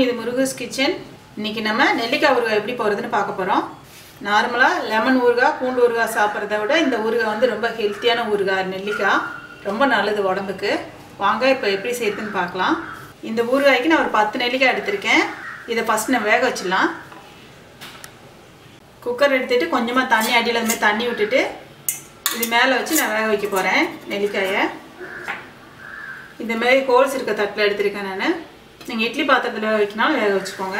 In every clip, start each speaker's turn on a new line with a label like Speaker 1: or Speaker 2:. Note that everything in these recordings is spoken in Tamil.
Speaker 1: இது முருகஸ் கிச்சன். இன்னைக்கு நம்ம நெல்லிக்காய் ஊறுகாய் எப்படி போகிறதுன்னு பார்க்க போகிறோம் நார்மலாக லெமன் ஊறுகாய் பூண்டு ஊறுகாய் சாப்பிட்றத விட இந்த ஊறுகாய் வந்து ரொம்ப ஹெல்த்தியான ஊறுகாய் நெல்லிக்காய். ரொம்ப நல்லது உடம்புக்கு. வாங்க இப்போ எப்படி சேர்த்துன்னு பார்க்கலாம். இந்த ஊறுகாய்க்கு நான் ஒரு பத்து நெல்லிக்காய் எடுத்திருக்கேன். இதை ஃபஸ்ட் நான் வேக வச்சிடலாம். குக்கர் எடுத்துட்டு கொஞ்சமாக தண்ணி அடியில் அது மாதிரி தண்ணி விட்டுட்டு இது மேலே வச்சு நான் வேக வைக்க போகிறேன் நெல்லிக்காயை. இந்த மாதிரி ஹோல்ஸ் இருக்க தட்டில் எடுத்திருக்கேன் நான். நீங்கள் இட்லி பாத்திரத்தில் வேக வேக வச்சுக்கோங்க.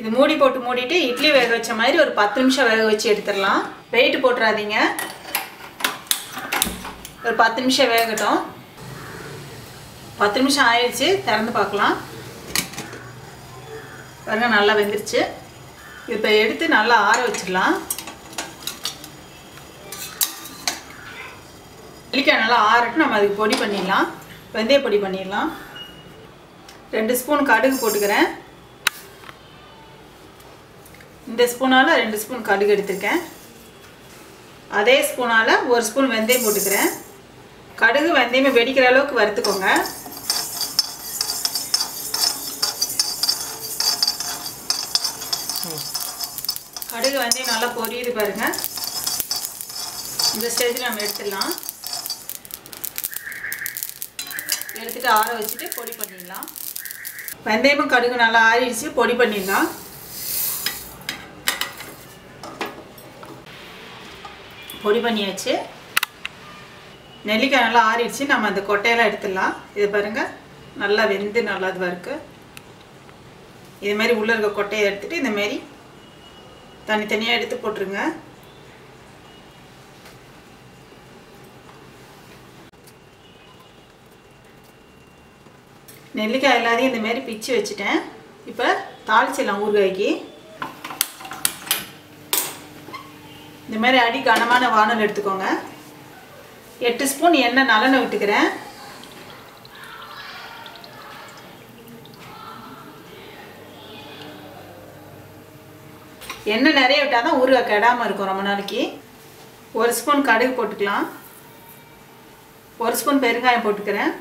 Speaker 1: இது மூடி போட்டு மூடிட்டு இட்லி வேக வச்ச மாதிரி ஒரு பத்து நிமிஷம் வேக வச்சு எடுத்துடலாம். வெயிட் போட்டுறாதீங்க. ஒரு பத்து நிமிஷம் வேகட்டும். பத்து நிமிஷம் ஆயிடுச்சு திறந்து பார்க்கலாம். பாருங்க நல்லா வெந்துருச்சு. இப்போ எடுத்து நல்லா ஆற வச்சிடலாம். நெல்லிக்காய் நல்லா ஆறட்டும் நம்ம அதுக்கு பொடி பண்ணிடலாம். வெந்தய பொடி பண்ணிடலாம். ரெண்டு ஸ்பூன் கடுகு போட்டுக்கிறேன். இந்த ஸ்பூனால் ரெண்டு ஸ்பூன் கடுகு எடுத்திருக்கேன். அதே ஸ்பூனால் ஒரு ஸ்பூன் வெந்தயம் போட்டுக்கிறேன். கடுகு வெந்தயமே வெடிக்கிற அளவுக்கு வறுத்துக்கோங்க. கடுகு வெந்தயம் நல்லா பொரியுது பாருங்கள் இந்த ஸ்டேஜில் நம்ம எடுத்துடலாம். எடுத்துகிட்டு ஆற வச்சுட்டு பொடி பண்ணிடலாம். வெந்தயமும் கடுகு நல்லா ஆறிடுச்சு பொடி பண்ணிடலாம். பொடி பண்ணியாச்சு. நெல்லிக்காய் நல்லா ஆறிடுச்சு நம்ம அந்த கொட்டையெல்லாம் எடுத்துடலாம். இது பாருங்கள் நல்லா வெந்து நல்லா இதுவாக இருக்குது இது மாதிரி உள்ளே இருக்க கொட்டையை எடுத்துகிட்டு இந்தமாரி தனித்தனியாக எடுத்து போட்டுருங்க. நெல்லிக்காய் எல்லாத்தையும் இந்த மாதிரி பிச்சு வச்சுட்டேன். இப்போ தாளிச்சிடலாம் ஊறுகாய்க்கு. இந்த மாதிரி அடி கனமான வானல் எடுத்துக்கோங்க. எட்டு ஸ்பூன் எண்ணெய் நலனை விட்டுக்கிறேன். எண்ணெய் நிறைய விட்டால் தான் ஊறுகாய் கெடாமல் இருக்கும் ரொம்ப நாளைக்கு. ஒரு ஸ்பூன் கடுகு போட்டுக்கலாம். ஒரு ஸ்பூன் பெருங்காயம் போட்டுக்கிறேன்.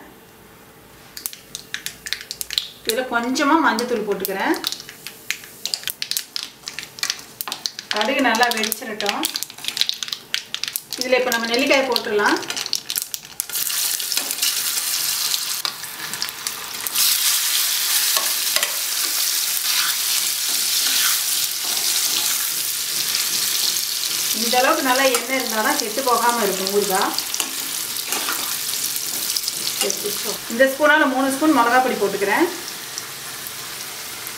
Speaker 1: இதில் கொஞ்சமாக மஞ்சத்தூள் போட்டுக்கிறேன். கடுகு நல்லா வெடிச்சிடட்டும். இதில் இப்போ நம்ம நெல்லிக்காய் போட்டுடலாம். இந்த அளவுக்கு நல்லா எண்ணெய் இருந்தால் தான் கெட்டு போகாமல் இருக்கும் ஊறுகாய் இந்த ஸ்பூனால் மூணு ஸ்பூன் மிளகாப்பொடி போட்டுக்கிறேன்.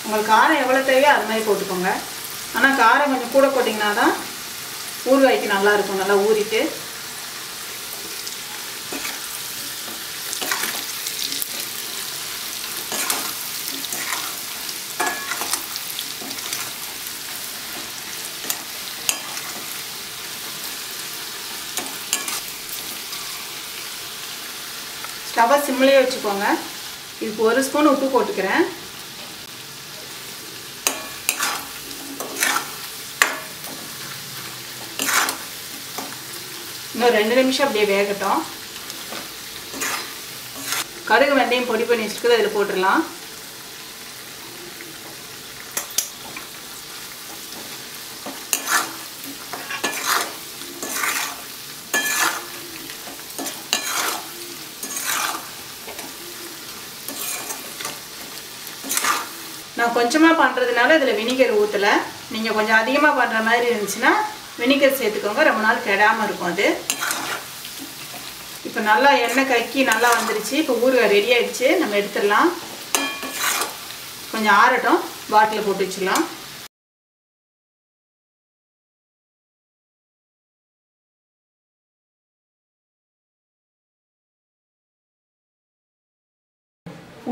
Speaker 1: உங்களுக்கு காரம் எவ்வளோ தேவையோ அது மாதிரி போட்டுக்கோங்க. ஆனால் காரம் கொஞ்சம் கூட போட்டிங்கன்னா தான் ஊறுகாய்க்கு நல்லா இருக்கும். நல்லா ஊறிட்டு. ஸ்டவ்வை சிம்லேயே வச்சுக்கோங்க. இதுக்கு ஒரு ஸ்பூன் உப்பு போட்டுக்கிறேன். இன்னும் ரெண்டு நிமிஷம் அப்படியே வேகட்டும். கடுகு வெந்தயம் பொடி பண்ணி வச்சுருக்குது அதில் போட்டுடலாம். நான் கொஞ்சமாக பண்ணுறதுனால இதில் வினிகர் ஊற்றலை நீங்கள் கொஞ்சம் அதிகமாக பண்ணுற மாதிரி இருந்துச்சுன்னா வினிகர் சேர்த்துக்கோங்க. ரொம்ப நாள் கெடாமல் இருக்கும் அது. இப்போ நல்லா எண்ணெய் கக்கி நல்லா வந்துருச்சு. இப்போ ஊறுகாய் ரெடி ஆகிடுச்சு நம்ம எடுத்துடலாம். கொஞ்சம் ஆறட்டும். பாட்டில் போட்டு வச்சிடலாம்.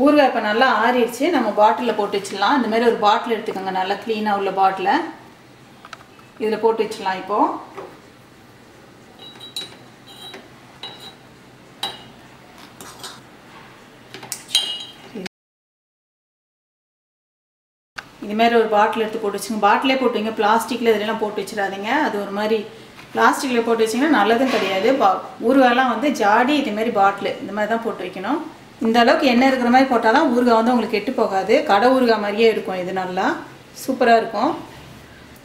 Speaker 1: ஊறுகாய் இப்போ நல்லா ஆறிடுச்சு. நம்ம பாட்டிலில் போட்டு வச்சிடலாம். இந்த மாதிரி ஒரு பாட்டில் எடுத்துக்கோங்க. நல்லா க்ளீனாக உள்ள பாட்டிலை இதில் போட்டு வச்சிடலாம் இப்போது இது மாதிரி ஒரு பாட்டில் எடுத்து போட்டு வச்சுங்க. பாட்டிலே போட்டு வைங்க. பிளாஸ்டிக்கில் இதெல்லாம் போட்டு வச்சிடாதீங்க. அது ஒரு மாதிரி பிளாஸ்டிக்கில் போட்டு வச்சிங்கன்னா நல்லதும் கிடையாது. பா ஊறுகாயெல்லாம் வந்து ஜாடி இது மாதிரி பாட்டில். இந்த மாதிரி தான் போட்டு வைக்கணும். இந்த அளவுக்கு எண்ணெய் இருக்கிற மாதிரி போட்டால் தான் ஊறுகாய் வந்து உங்களுக்கு கெட்டு போகாது. கடை ஊறுகாய் மாதிரியே இருக்கும். இது நல்லா சூப்பராக இருக்கும்.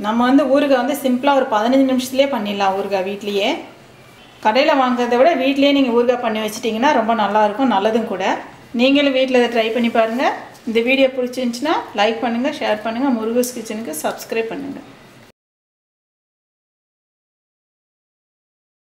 Speaker 1: நம்ம வந்து ஊறுகாய் வந்து சிம்பிளாக ஒரு பதினஞ்சு நிமிஷத்துலேயே பண்ணிடலாம் ஊறுகாய் வீட்லேயே. கடையில் வாங்குறத விட வீட்லேயே நீங்கள் ஊறுகாய் பண்ணி வச்சிட்டிங்கன்னா ரொம்ப நல்லாயிருக்கும் நல்லதும் கூட. நீங்களும் வீட்டில் இதை ட்ரை பண்ணி பாருங்கள் இந்த வீடியோ பிடிச்சிருந்துச்சின்னா லைக் பண்ணுங்கள் ஷேர் பண்ணுங்கள் முருகஸ் கிச்சனுக்கு சப்ஸ்கிரைப் பண்ணுங்கள்